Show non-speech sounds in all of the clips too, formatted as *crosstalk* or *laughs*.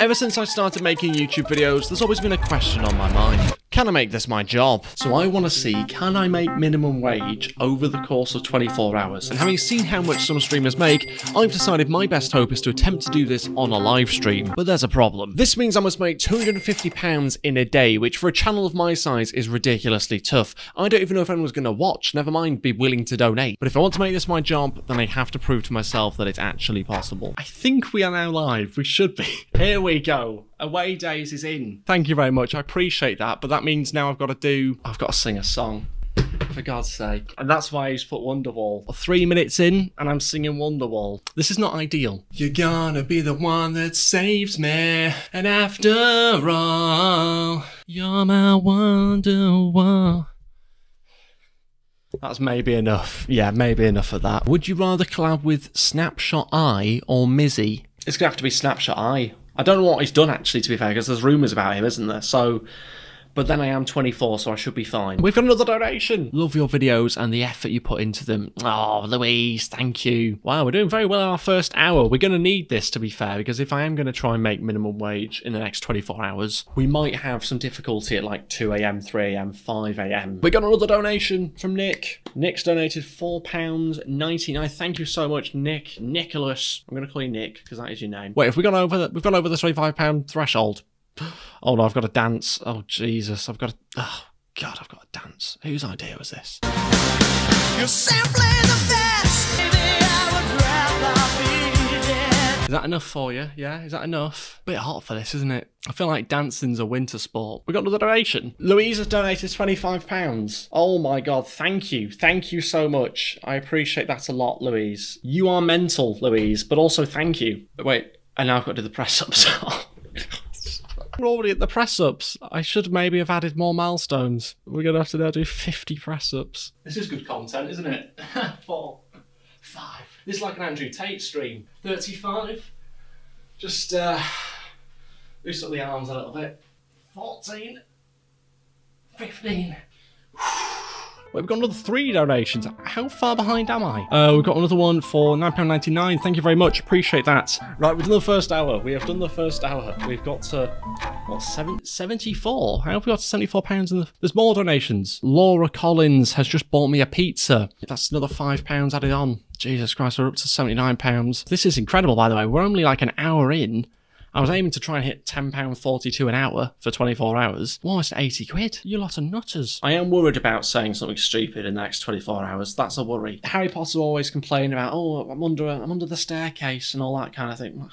Ever since I started making YouTube videos, there's always been a question on my mind. Can I make this my job? So I want to see, can I make minimum wage over the course of 24 hours? And having seen how much some streamers make, I've decided my best hope is to attempt to do this on a live stream. But there's a problem. This means I must make £250 in a day, which for a channel of my size is ridiculously tough. I don't even know if anyone's going to watch, never mind be willing to donate. But if I want to make this my job, then I have to prove to myself that it's actually possible. I think we are now live. We should be. *laughs* Here we go. Away Days is in. Thank you very much. I appreciate that. But that means now I've got to do, I've got to sing a song. For God's sake. And that's why he's put Wonderwall. Three minutes in, and I'm singing Wonderwall. This is not ideal. You're gonna be the one that saves me. And after all, you're my Wonderwall. That's maybe enough. Yeah, maybe enough of that. Would you rather collab with Snapshot Eye or Mizzy? It's gonna have to be Snapshot Eye. I don't know what he's done actually, to be fair, because there's rumours about him, isn't there? So but then I am 24, so I should be fine. We've got another donation. Love your videos and the effort you put into them. Oh, Louise, thank you. Wow, we're doing very well in our first hour. We're going to need this, to be fair, because if I am going to try and make minimum wage in the next 24 hours, we might have some difficulty at like 2 a.m., 3 a.m., 5 a.m. We got another donation from Nick. Nick's donated £4.99. Thank you so much, Nick. Nicholas. I'm going to call you Nick, because that is your name. Wait, have we gone over the, we've gone over the £25 threshold? Oh no, I've got to dance. Oh Jesus, I've got to. Oh God, I've got to dance. Whose idea was this? You're simply the best. Is that enough for you? Yeah, is that enough? Bit hot for this, isn't it? I feel like dancing's a winter sport. We got another donation. Louise has donated £25. Oh my god, thank you. Thank you so much. I appreciate that a lot, Louise. You are mental, Louise, but also thank you. But wait, I now I've got to do the press ups. *laughs* We're already at the press ups. I should maybe have added more milestones. We're gonna have to now do 50 press ups. This is good content, isn't it? *laughs* Four, five. This is like an Andrew Tate stream. 35. Just uh, loosen up the arms a little bit. 14. 15. We've got another three donations. How far behind am I? Uh, we've got another one for £9.99. Thank you very much. Appreciate that. Right, we've done the first hour. We have done the first hour. We've got to, what, seven, 74? How have we got to £74 in the... There's more donations. Laura Collins has just bought me a pizza. That's another £5 added on. Jesus Christ, we're up to £79. This is incredible, by the way. We're only like an hour in I was aiming to try and hit £10.42 an hour for 24 hours. Almost 80 quid. You lot of nutters. I am worried about saying something stupid in the next 24 hours. That's a worry. Harry Potter always complain about, oh, I'm under, I'm under the staircase and all that kind of thing.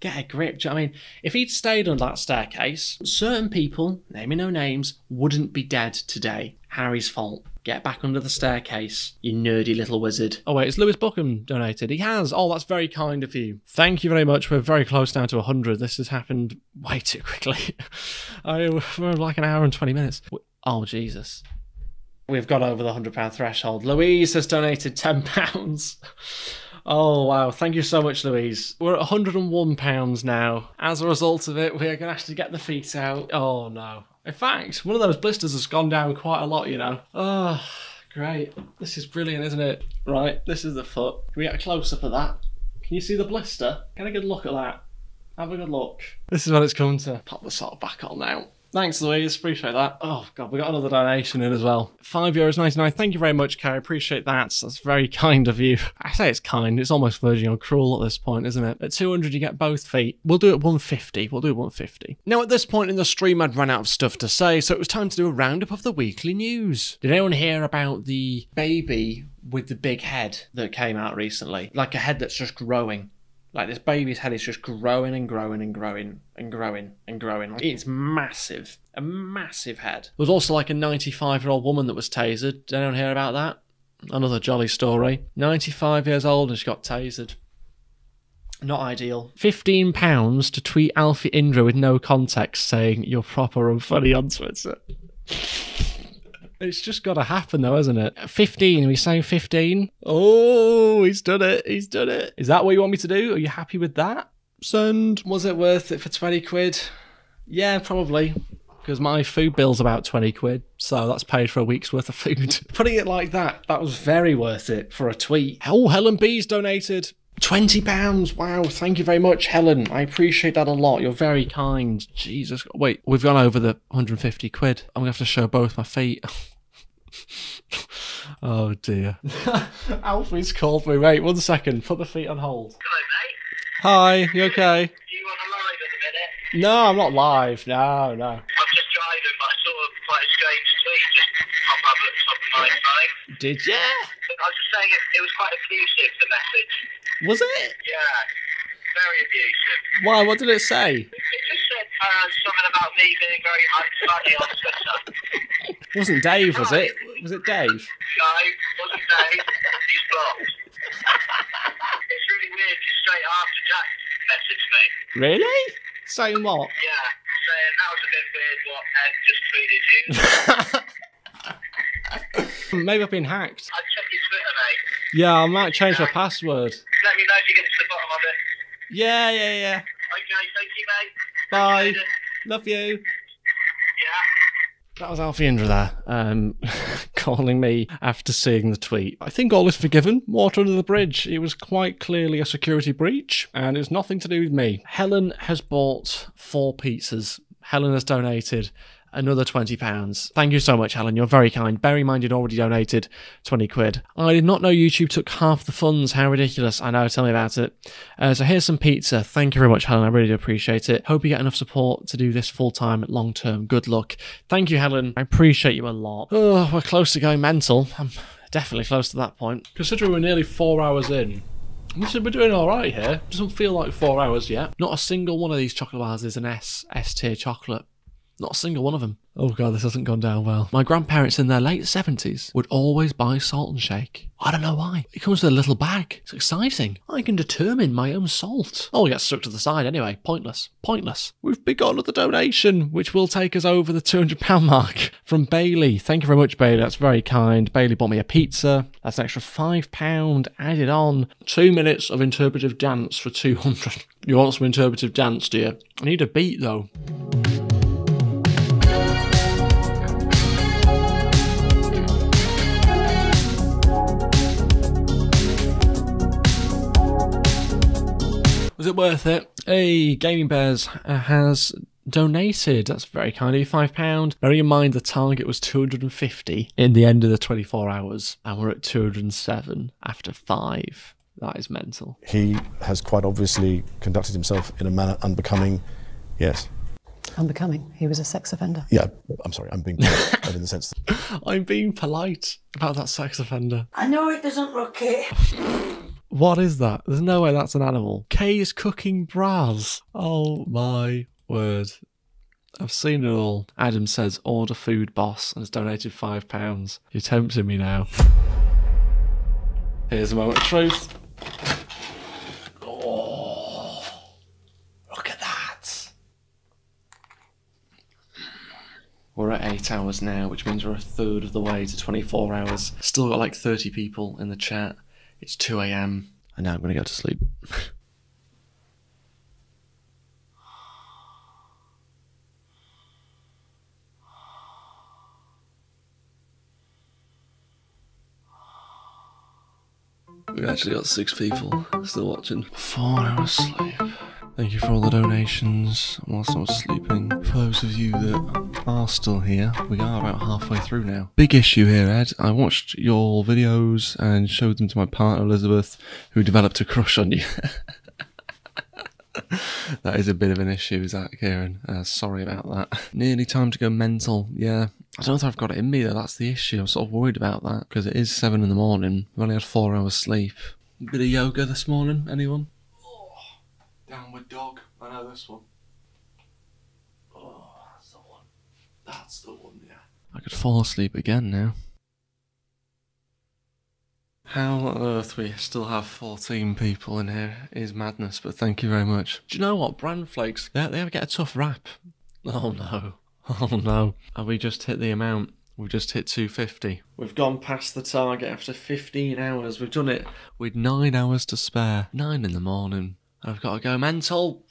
Get a grip. I mean, if he'd stayed on that staircase, certain people, naming no names, wouldn't be dead today. Harry's fault. Get back under the staircase, you nerdy little wizard. Oh wait, it's Lewis Bookham donated. He has. Oh, that's very kind of you. Thank you very much. We're very close now to 100. This has happened way too quickly. *laughs* I, we're like an hour and 20 minutes. Oh, Jesus. We've got over the £100 threshold. Louise has donated £10. *laughs* Oh, wow. Thank you so much, Louise. We're at £101 now. As a result of it, we're going to actually get the feet out. Oh, no. In fact, one of those blisters has gone down quite a lot, you know. Oh, great. This is brilliant, isn't it? Right, this is the foot. Can we get a close-up of that? Can you see the blister? Get a good look at that. Have a good look. This is what it's come to. Pop the sock back on now. Thanks, Louise. Appreciate that. Oh, God, we got another donation in as well. Five euros ninety-nine. Thank you very much, Carrie. Appreciate that. That's very kind of you. I say it's kind. It's almost verging on cruel at this point, isn't it? At 200, you get both feet. We'll do it 150. We'll do 150. Now, at this point in the stream, I'd run out of stuff to say, so it was time to do a roundup of the weekly news. Did anyone hear about the baby with the big head that came out recently? Like a head that's just growing. Like this baby's head is just growing and growing and growing and growing and growing. Like, it's massive. A massive head. There was also like a 95 year old woman that was tasered. Did anyone hear about that? Another jolly story. 95 years old and she got tasered. Not ideal. £15 to tweet Alfie Indra with no context saying you're proper and funny on Twitter. *laughs* It's just got to happen, though, hasn't it? 15. Are we saying 15? Oh, he's done it. He's done it. Is that what you want me to do? Are you happy with that? Send. Was it worth it for 20 quid? Yeah, probably. Because my food bill's about 20 quid, so that's paid for a week's worth of food. Putting it like that, that was very worth it for a tweet. Oh, Helen B's donated Twenty pounds. Wow, thank you very much, Helen. I appreciate that a lot. You're very kind. Jesus. Wait, we've gone over the 150 quid. I'm gonna have to show both my feet. *laughs* oh dear. *laughs* Alfie's called me. Wait, one second. Put the feet on hold. Hello, mate. Hi, you okay? You on live at the minute? No, I'm not live. No, no. I'm just driving, but I saw quite a strange tweet just pop up at the top of my phone. Did ya? I was saying it, it was quite abusive, the message. Was it? Yeah, very abusive. Why? What did it say? It just said uh, something about me being very funny on Twitter. *laughs* It wasn't Dave, was it? Was it Dave? No, wasn't Dave. He's blocked. it's really weird, just straight after Jack messaged me. Really? Saying what? Yeah, saying that was a bit weird what Ed just tweeted you. *laughs* Maybe I've been hacked. I'd check your Twitter, mate. Yeah, I might change my password. Let me know if you get to the bottom of it. Yeah, yeah, yeah. Okay, thank you, mate. Bye. Appreciate it. Love you. Yeah. That was Alfie Indra there, um, *laughs* calling me after seeing the tweet. I think all is forgiven. Water under the bridge. It was quite clearly a security breach, and it's nothing to do with me. Helen has bought four pizzas. Helen has donated another £20. Thank you so much, Helen. You're very kind. Bear in mind you'd already donated 20 quid. I did not know YouTube took half the funds. How ridiculous. I know, tell me about it. Uh, so here's some pizza. Thank you very much, Helen. I really do appreciate it. Hope you get enough support to do this full time, long term. Good luck. Thank you, Helen. I appreciate you a lot. Oh, we're close to going mental. I'm definitely close to that point. Considering we're nearly four hours in, we should be doing all right here. Doesn't feel like four hours yet. Not a single one of these chocolate bars is an S S tier chocolate. Not a single one of them. Oh god, this hasn't gone down well. My grandparents in their late 70s would always buy salt and shake. I don't know why. It comes with a little bag. It's exciting. I can determine my own salt. Oh, it gets stuck to the side anyway. Pointless. Pointless. We've begun another donation, which will take us over the £200 mark from Bailey. Thank you very much, Bailey. That's very kind. Bailey bought me a pizza. That's an extra £5 added on. Two minutes of interpretive dance for 200 You want some interpretive dance, do you? I need a beat, though. Was it worth it? Hey, Gaming Bears uh, has donated. That's very kind of you. Five pound. Bearing in mind the target was 250 in the end of the 24 hours, and we're at 207 after five. That is mental. He has quite obviously conducted himself in a manner unbecoming. Yes. Unbecoming. He was a sex offender. Yeah, I'm sorry, I'm being polite in the sense that *laughs* I'm being polite about that sex offender. I know it doesn't look it. *laughs* What is that? There's no way that's an animal. Kay is cooking bras. Oh my word. I've seen it all. Adam says order food boss and has donated five pounds. You're tempting me now. Here's a moment of truth. Oh, look at that. We're at eight hours now, which means we're a third of the way to 24 hours. Still got like 30 people in the chat. It's 2 a.m. and now I'm going to go to sleep. *laughs* We've actually got six people still watching. Four hours sleep. Thank you for all the donations whilst I was sleeping. For those of you that are still here, we are about halfway through now. Big issue here, Ed. I watched your videos and showed them to my partner Elizabeth, who developed a crush on you. *laughs* that is a bit of an issue, is that, Kieran? Uh, sorry about that. Nearly time to go mental. Yeah, I don't know if I've got it in me though. That's the issue. I'm sort of worried about that because it is seven in the morning. I've only had four hours sleep. Bit of yoga this morning. Anyone? Downward dog. I know this one. Oh, that's the one. That's the one. Yeah. I could fall asleep again now. How on earth we still have 14 people in here is madness, but thank you very much. Do you know what? Bran flakes, they, they ever get a tough rap. Oh no. *laughs* Oh no. Have we just hit the amount? We've just hit 250. We've gone past the target after 15 hours. We've done it with nine hours to spare. Nine in the morning. I've got to go mental.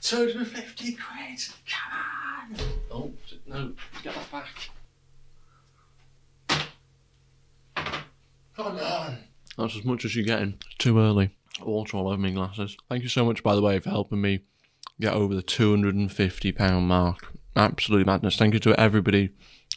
Two hundred and fifty quid. Come on. Oh no! Get that back. Come on. That's as much as you're getting. Too early. Water all over my glasses. Thank you so much, by the way, for helping me get over the £250 mark. Absolutely madness. Thank you to everybody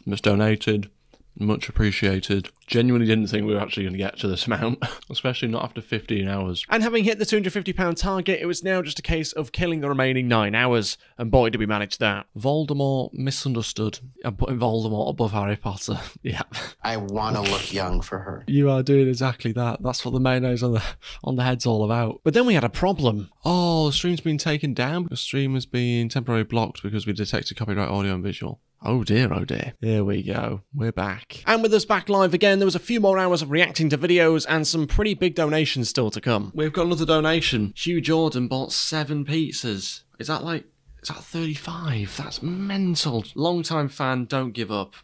that's donated. Much appreciated. Genuinely didn't think we were actually going to get to this *laughs* amount, especially not after 15 hours. And having hit the £250 target, it was now just a case of killing the remaining nine hours, and boy, did we manage that. Voldemort misunderstood. I'm putting Voldemort above Harry Potter. *laughs* yeah. I want to look young for her. You are doing exactly that. That's what the mayonnaise on the on the head's all about. But then we had a problem. Oh, the stream's been taken down. The stream has been temporarily blocked because we detected copyright audio and visual. Oh dear, oh dear. Here we go. We're back. And with us back live again, there was a few more hours of reacting to videos and some pretty big donations still to come. We've got another donation. Hugh Jordan bought seven pizzas. Is that like, is that 35? That's mental. Long time fan, don't give up.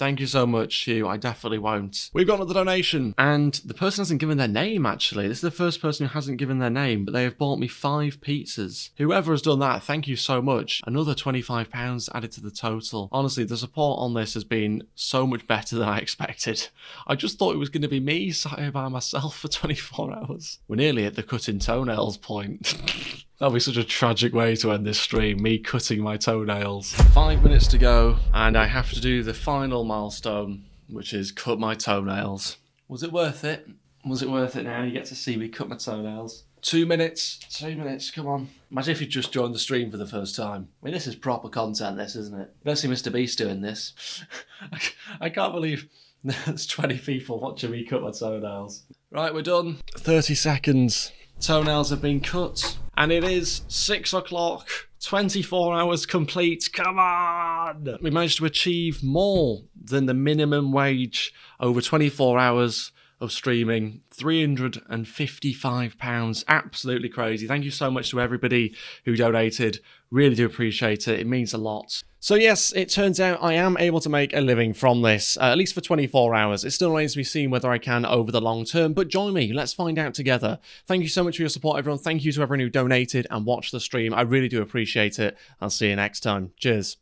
Thank you so much, Hugh. I definitely won't. We've got another donation. And the person hasn't given their name, actually. This is the first person who hasn't given their name, but they have bought me five pizzas. Whoever has done that, thank you so much. Another £25 added to the total. Honestly, the support on this has been so much better than I expected. I just thought it was going to be me sat here by myself for 24 hours. We're nearly at the cutting toenails point. *laughs* That'll be such a tragic way to end this stream, me cutting my toenails. Five minutes to go, and I have to do the final milestone, which is cut my toenails. Was it worth it? Was it worth it now? You get to see me cut my toenails. Two minutes, two minutes, come on. Imagine if you just joined the stream for the first time. I mean, this is proper content, this, isn't it? You don't see Mr. Beast doing this. *laughs* I can't believe *laughs* there's 20 people watching me cut my toenails. Right, we're done. 30 seconds. Toenails have been cut. And it is six o'clock. 24 hours complete. Come on! We managed to achieve more than the minimum wage over 24 hours of streaming. £355. Absolutely crazy. Thank you so much to everybody who donated. Really do appreciate it. It means a lot. So yes, it turns out I am able to make a living from this, uh, at least for 24 hours. It still remains to be seen whether I can over the long term, but join me. Let's find out together. Thank you so much for your support, everyone. Thank you to everyone who donated and watched the stream. I really do appreciate it. I'll see you next time. Cheers.